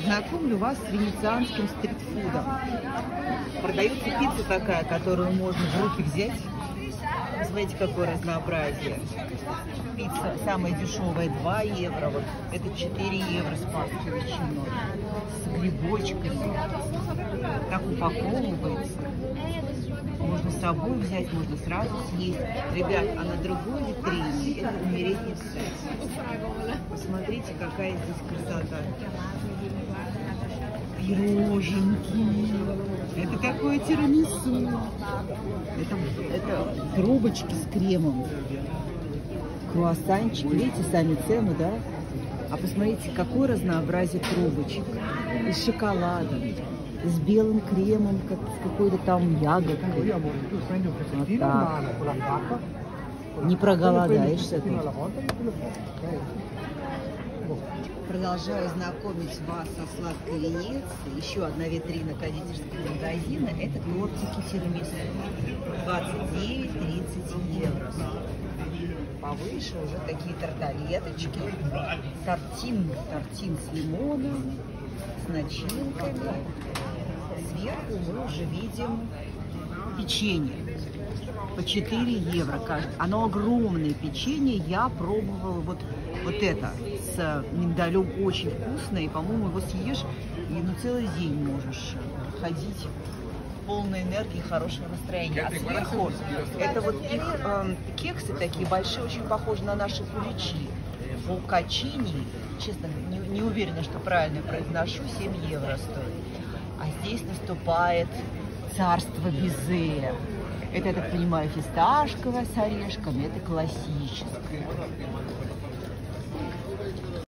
Знакомлю вас с венецианским стритфудом. Продается пицца такая, которую можно в руки взять. Смотрите, какое разнообразие. Пицца самая дешевая 2 евро, вот это 4 евро с пастой ветчиной, с грибочками. Так упаковывается. Можно с собой взять, можно сразу съесть. Ребят, а на другой витрине это умереть не. Посмотрите, какая здесь красота. Пироженки. Это такое тирамису. Это, это трубочки с кремом. Круассанчик. Видите сами цену, да? А посмотрите, какое разнообразие трубочек. И с шоколадом, с белым кремом, как с какой-то там ягодкой. Вот так. Не проголодаешься тут. Продолжаю знакомить вас со сладкой Венецией. Еще одна витрина кондитерского магазина. Это тортики тирамису. 29-30 евро. Повыше уже такие тарталеточки. Тортин, тортин с лимоном, с начинками. Мы уже видим печенье по 4 евро каждый. Оно огромное печенье. Я пробовала вот, вот это с миндалем очень вкусное. И, по-моему, его съешь и на целый день можешь ходить полной энергии, хорошего настроения. А сверху это вот их э, кексы такие большие, очень похожи на наши куличи. Булкачини, честно, не, не уверена, что правильно произношу, 7 евро стоит здесь наступает царство Безе. Это, я так понимаю, фисташковое с орешками, это классическое.